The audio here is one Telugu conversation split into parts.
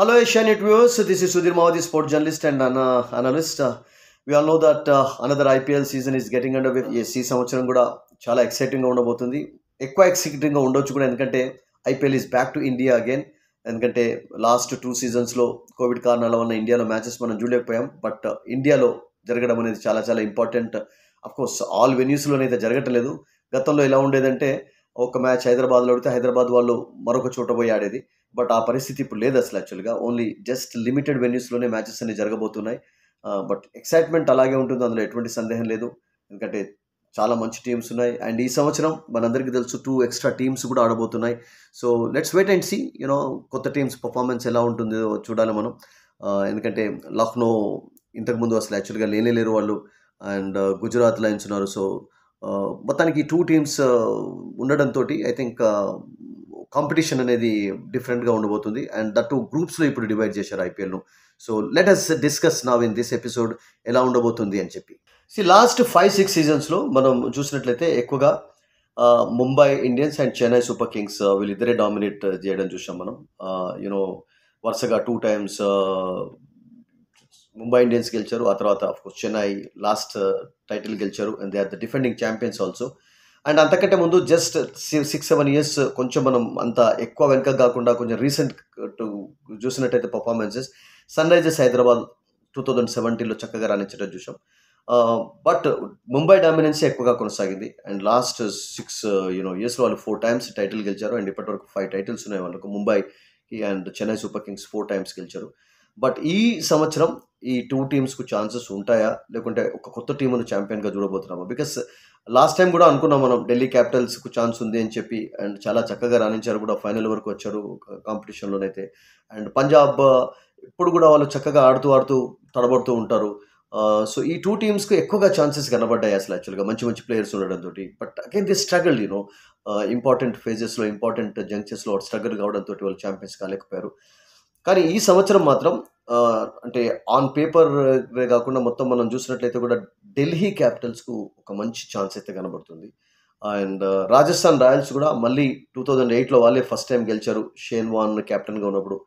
Hello, Asianet viewers. This is Sudhir Mawadi, sport journalist and an, uh, analyst. Uh, we all know that uh, another IPL season is getting underway. ఈ సంవత్సరం కూడా చాలా ఎక్సైటింగ్గా ఉండబోతుంది ఎక్కువ ఎక్సైటింగ్గా ఉండొచ్చు కూడా ఎందుకంటే IPL is back to India again ఎందుకంటే లాస్ట్ టూ సీజన్స్లో కోవిడ్ కారణాల వల్ల ఇండియాలో మ్యాచెస్ మనం చూడలేకపోయాం బట్ ఇండియాలో uh, జరగడం అనేది చాలా చాలా ఇంపార్టెంట్ అఫ్ కోర్స్ ఆల్ వెన్యూస్లోనే అయితే జరగట్లేదు గతంలో ఎలా ఉండేదంటే ఒక మ్యాచ్ హైదరాబాద్లో ఆడితే హైదరాబాద్ వాళ్ళు మరొక చోట పోయి ఆడేది బట్ ఆ పరిస్థితి ఇప్పుడు లేదు అసలు యాక్చువల్గా ఓన్లీ జస్ట్ లిమిటెడ్ వెన్యూస్లోనే మ్యాచెస్ అన్ని జరగబోతున్నాయి. బట్ ఎక్సైట్మెంట్ అలాగే ఉంటుంది. అందులో ఎటువంటి సందేహం లేదు. ఎందుకంటే చాలా మంచి టీమ్స్ ఉన్నాయి. అండ్ ఈ సంవత్సరం మనందరికీ తెలుసు టూ ఎక్స్ట్రా టీమ్స్ కూడా ఆడబోతున్నాయి. So let's wait and see you కొత్త టీమ్స్ పర్ఫార్మెన్స్ ఎలా ఉంటుందో చూడాలి మనం. ఎందుకంటే లక్నో ఇంతకుముందు అసలు యాక్చువల్గా లేనే లేరు వాళ్ళు. అండ్ గుజరాత్ లైన్స్ ఉన్నారు. సో uh, మొత్తానికి టూ టీమ్స్ ఉండడంతో ఐ థింక్ కాంపిటీషన్ అనేది డిఫరెంట్గా ఉండబోతుంది. అండ్ దట్ టూ గ్రూప్స్లో ఇప్పుడు డివైడ్ చేశారు ఐపీఎల్ను so let us discuss now in this episode ఎలా ఉండబోతుంది అని చెప్పి. సి లాస్ట్ ఫైవ్ సిక్స్ సీజన్స్లో మనం చూసినట్లయితే ఎక్కువగా Mumbai Indians and Chennai Super Kings వీళ్ళిద్దరే డామినేట్ చేయడం చూసాం మనం. యూనో వరుసగా టూ టైమ్స్ ముంబై ఇండియన్స్ గెలిచారు. ఆ తర్వాత కోర్స్ చెన్నై లాస్ట్ టైటిల్ గెలిచారు. And they are the defending champions also and అంతకంటే ముందు జస్ట్ సిక్స్ సెవెన్ ఇయర్స్ కొంచెం మనం అంత ఎక్కువ వెనక కాకుండా కొంచెం రీసెంట్ చూసినట్టయితే performances Sunrisers Hyderabad two thousand సెవెంటీన్లో చక్కగా రాణించడం చూసాం బట్ ముంబై డామినెన్సీ ఎక్కువగా కొనసాగింది. అండ్ లాస్ట్ సిక్స్ యూనో ఇయర్స్లో వాళ్ళు ఫోర్ టైమ్స్ టైటిల్ గెలిచారు. అండ్ ఇప్పటివరకు ఫైవ్ టైటిల్స్ ఉన్నాయి వాళ్ళకు. Mumbai and Chennai Super Kings four times గెలిచారు. బట్ ఈ సంవత్సరం ఈ టూ టీమ్స్కు ఛాన్సెస్ ఉంటాయా? లేకుంటే ఒక కొత్త టీమును ఛాంపియన్గా చూడబోతున్నామా? బికాస్ లాస్ట్ టైం కూడా అనుకున్నాం మనం ఢిల్లీ క్యాపిటల్స్కు ఛాన్స్ ఉంది అని చెప్పి అండ్ చాలా చక్కగా రాణించారు కూడా ఫైనల్ వరకు వచ్చారు కాంపిటీషన్లోనైతే అండ్ పంజాబ్ ఇప్పుడు కూడా వాళ్ళు చక్కగా ఆడుతూ ఆడుతూ తడబడుతూ ఉంటారు. సో ఈ టూ టీమ్స్కి ఎక్కువగా ఛాన్సెస్ కనబడ్డాయి అసలు యాక్చువల్గా మంచి మంచి ప్లేయర్స్ ఉండడంతో but again the struggle you know important ఫేజెస్లో important జంక్షన్స్లో స్ట్రగల్ కావడంతో వాళ్ళు ఛాంపియన్స్ కాలేకపోయారు. కానీ ఈ సంవత్సరం మాత్రం అంటే ఆన్ పేపర్ కాకుండా మొత్తం మనం చూసినట్లయితే కూడా ఢిల్లీ క్యాపిటల్స్కు ఒక మంచి ఛాన్స్ అయితే కనబడుతుంది. అండ్ uh, రాజస్థాన్ రాయల్స్ కూడా మళ్ళీ టూ థౌజండ్ ఎయిట్లో వాళ్ళే ఫస్ట్ టైం గెలిచారు. షేన్ వాన్ కెప్టెన్గా ఉన్నప్పుడు.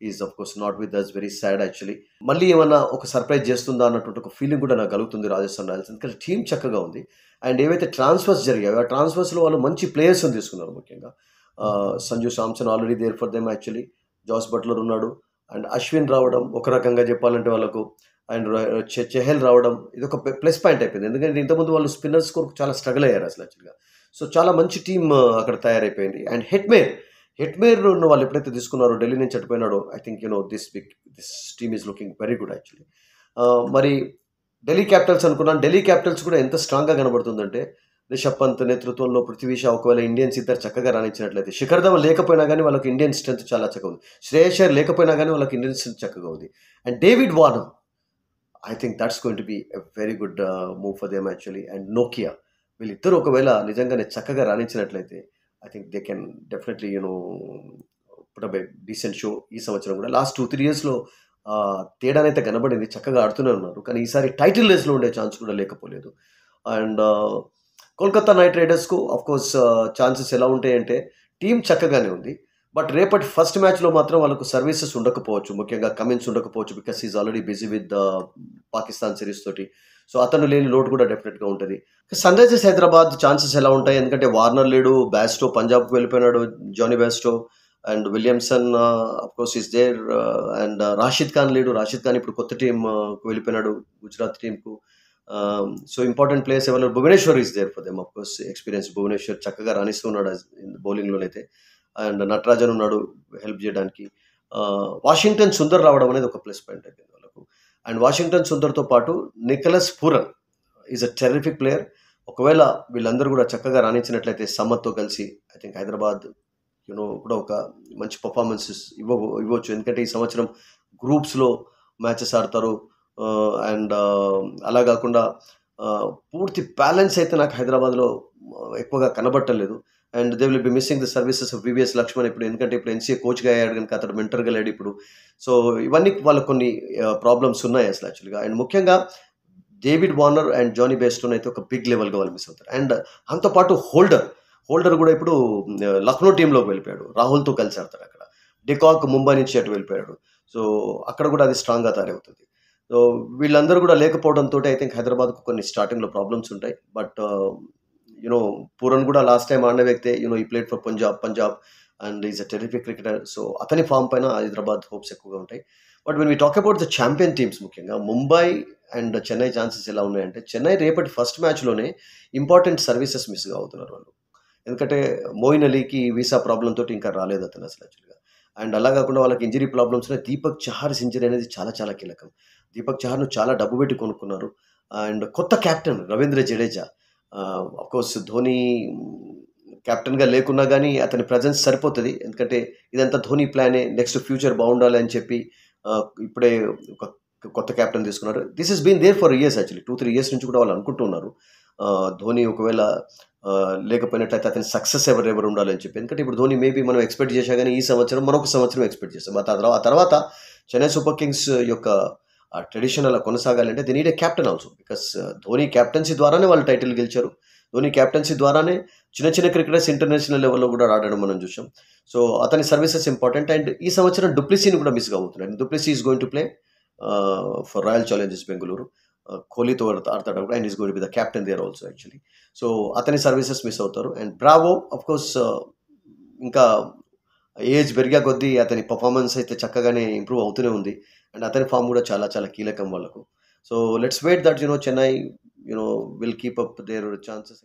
Is of course not with us very sad actually. మళ్ళీ ఏమన్నా ఒక సర్ప్రైజ్ చేస్తుందా అన్నటువంటి ఒక ఫీలింగ్ కూడా నాకు కలుగుతుంది రాజస్థాన్ రాయల్స్. ఎందుకంటే టీం చక్కగా ఉంది. అండ్ ఏవైతే ట్రాన్స్ఫర్స్ జరిగాయో ఆ ట్రాన్స్ఫర్స్లో వాళ్ళు మంచి ప్లేయర్స్ని తీసుకున్నారు ముఖ్యంగా. Sanju Samson already there for them actually. Jos Buttler ఉన్నాడు. అండ్ అశ్విన్ రావడం ఒక రకంగా చెప్పాలంటే వాళ్ళకు అండ్ చెహెల్ రావడం ఇది ఒక ప్లస్ పాయింట్ అయిపోయింది. ఎందుకంటే ఇంతకుముందు వాళ్ళు స్పిన్నర్స్ కొరకు చాలా స్ట్రగుల్ అయ్యారు అసలు యాక్చువల్గా. సో చాలా మంచి టీం అక్కడ తయారైపోయింది. అండ్ హెట్మేర్ హెట్మేర్ ఉన్న వాళ్ళు ఎప్పుడైతే తీసుకున్నారో ఢిల్లీ నుంచి చనిపోయినాడో I think you know this big this team is looking very good actually. మరి ఢిల్లీ క్యాపిటల్స్ అనుకున్నాను. ఢిల్లీ క్యాపిటల్స్ కూడా ఎంత స్ట్రాంగ్గా కనబడుతుందంటే రిషబ్ పంత్ నేతృత్వంలో పృథ్వీ షా ఒకవేళ ఇండియన్స్ ఇద్దరు చక్కగా రాణించినట్లయితే శిఖర్ ధవన్ లేకపోయినా కానీ వాళ్ళకి ఇండియన్ స్ట్రెంత్ చాలా చక్కగా ఉంది. శ్రేయస్ లేకపోయినా కానీ వాళ్ళకి ఇండియన్ స్ట్రెంత్ చక్కగా ఉంది. And David Warner I think that's going to be a very good move for them actually. And Nokia వీళ్ళిద్దరూ ఒకవేళ నిజంగానే చక్కగా రాణించినట్లయితే I think they can definitely you know put decent show ఈ సంవత్సరం కూడా. లాస్ట్ టూ త్రీ ఇయర్స్లో తేడానైతే కనబడింది చక్కగా ఆడుతూనే ఉన్నారు. కానీ ఈసారి టైటిల్ రేస్లో ఉండే ఛాన్స్ కూడా లేకపోలేదు. అండ్ కోల్కతా నైట్ రైడర్స్కు కోర్స్ ఛాన్సెస్ uh, ఎలా ఉంటాయంటే టీం చక్కగానే ఉంది. బట్ రేపటి ఫస్ట్ మ్యాచ్లో మాత్రం వాళ్ళకు సర్వీసెస్ ఉండకపోవచ్చు. ముఖ్యంగా కమిన్స్ ఉండకపోవచ్చు because is already busy with Pakistan series తోటి. సో అతను లేని లోటు కూడా డెఫినెట్గా ఉంటుంది. సన్ రైజర్స్ హైదరాబాద్ ఛాన్సెస్ ఎలా ఉంటాయి? ఎందుకంటే వార్నర్ లేడు బ్యాస్టో పంజాబ్కి వెళ్ళిపోయినాడు Jonny Bairstow and Williamson course is there and Rashid Khan లేడు. రాషిద్ ఖాన్ ఇప్పుడు కొత్త టీంకు uh, వెళ్ళిపోయినాడు గుజరాత్ టీంకు సో ఇంపార్టెంట్ ప్లేయర్స్ ఎవరు Bhuvneshwar is there for them of course experience Bhuvneshwar చక్కగా రాణిస్తున్నాడు బౌలింగ్లోనైతే అండ్ నటరాజన్ ఉన్నాడు హెల్ప్ చేయడానికి. Uh, వాషింగ్టన్ సుందర్ రావడం అనేది ఒక ప్లస్ పాయింట్ అయిపోయింది వాళ్ళకు. అండ్ వాషింగ్టన్ సుందర్తో పాటు Nicholas Pooran is a terrific player ఒకవేళ వీళ్ళందరూ కూడా చక్కగా రాణించినట్లయితే సమ్మత్తో కలిసి ఐ థింక్ హైదరాబాద్ యూనో కూడా ఒక మంచి పర్ఫార్మెన్సెస్ ఇవ్వ ఇవ్వచ్చు. ఎందుకంటే ఈ సంవత్సరం గ్రూప్స్లో మ్యాచెస్ ఆడతారు. అండ్ అలా కాకుండా పూర్తి బ్యాలెన్స్ అయితే నాకు హైదరాబాద్లో ఎక్కువగా కనబట్టలేదు and they will be missing the services of VVS Laxman ఇప్పుడు ఎందుకంటే ఇప్పుడు ఎన్సీఏ కోచ్గా అయ్యాడు కనుక అతడు మెంటర్గా లేడు ఇప్పుడు. సో ఇవన్నీ వాళ్ళకు కొన్ని ప్రాబ్లమ్స్ ఉన్నాయి అసలు యాక్చువల్గా అండ్ ముఖ్యంగా David Warner and Jonny Bairstow అయితే ఒక బిగ్ లెవెల్గా వాళ్ళు మిస్ అవుతారు. అండ్ అంతపాటు హోల్డర్ హోల్డర్ కూడా ఇప్పుడు లక్నో టీంలోకి వెళ్ళిపోయాడు. రాహుల్తో కలిసి ఆడతాడు అక్కడ. డికాక్ ముంబై నుంచి అటు వెళ్ళిపోయాడు. సో అక్కడ కూడా అది స్ట్రాంగ్గా తయారవుతుంది. వీళ్ళందరూ కూడా లేకపోవడంతో ఐ థింక్ హైదరాబాద్కు కొన్ని స్టార్టింగ్లో ప్రాబ్లమ్స్ ఉంటాయి. బట్ యునో uh, పూరన్ కూడా లాస్ట్ టైం ఆడిన వ్యక్తే యూనో ఈ played for Punjab Punjab and is a terrific cricketer so అతని ఫామ్ పైన హైదరాబాద్ హోప్స్ ఎక్కువగా ఉంటాయి. But when we talk about the champion teams ముఖ్యంగా ముంబై అండ్ చెన్నై ఛాన్సెస్ ఎలా ఉన్నాయంటే చెన్నై రేపటి ఫస్ట్ మ్యాచ్లోనే ఇంపార్టెంట్ సర్వీసెస్ మిస్గా అవుతున్నారు వాళ్ళు. ఎందుకంటే మోయిన్ అలీకి వీసా ప్రాబ్లంతో తోటి ఇంకా రాలేదు అతను అసలు యాక్చువల్గా అండ్ అలా కాకుండా వాళ్ళకి ఇంజరీ ప్రాబ్లమ్స్ ఉన్నాయి. దీపక్ చహార్స్ ఇంజరీ అనేది చాలా చాలా కీలకం. దీపక్ చహార్ను చాలా డబ్బు పెట్టి కొనుక్కున్నారు. అండ్ కొత్త కెప్టెన్ రవీంద్ర జడేజా. కోర్స్ ధోని క్యాప్టెన్గా లేకున్నా కానీ అతని ప్రజెన్స్ సరిపోతుంది. ఎందుకంటే ఇదంతా ధోని ప్లానే నెక్స్ట్ ఫ్యూచర్ బాగుండాలి అని చెప్పి ఇప్పుడే ఒక కొత్త కెప్టెన్ తీసుకున్నారు. This is been there for years actually two three years నుంచి కూడా వాళ్ళు అనుకుంటున్నారు ధోని ఒకవేళ లేకపోయినట్లయితే అతని సక్సెస్ ఎవరెవరు ఉండాలని చెప్పి. ఎందుకంటే ఇప్పుడు ధోని మేబీ మనం ఎక్స్పెక్ట్ చేశా కానీ ఈ సంవత్సరం మరొక సంవత్సరం ఎక్స్పెక్ట్ చేస్తాం. ఆ తర్వాత ఆ తర్వాత చెన్నై సూపర్ కింగ్స్ యొక్క ఆ ట్రెడిషన్ అలా కొనసాగాలంటే they need a captain also because Dhoni captaincy ద్వారానే వాళ్ళు టైటిల్ గెలిచారు. ధోని క్యాప్టెన్సీ ద్వారానే చిన్న చిన్న క్రికెటర్స్ ఇంటర్నేషనల్ లెవెల్లో కూడా ఆడడం మనం చూసాం. సో అతని సర్వీసెస్ ఇంపార్టెంట్ అండ్ ఈ సంవత్సరం డుప్లిసీని కూడా మిస్ అవుతున్నాడు du Plessis is going to play for Royal Challengers Bengaluru కోహ్లీతో ఆడతాడు and is gonna be the captain there also actually so అతని సర్వీసెస్ మిస్ అవుతారు. అండ్ బ్రావో అఫ్ కోర్స్ ఇంకా ఏజ్ పెరిగా కొద్దీ అతని పర్ఫార్మెన్స్ అయితే చక్కగానే ఇంప్రూవ్ అవుతూనే ఉంది. అండ్ అతని ఫామ్ కూడా చాలా చాలా కీలకం వాళ్ళకు. So let's wait that you know Chennai you know will keep up their chances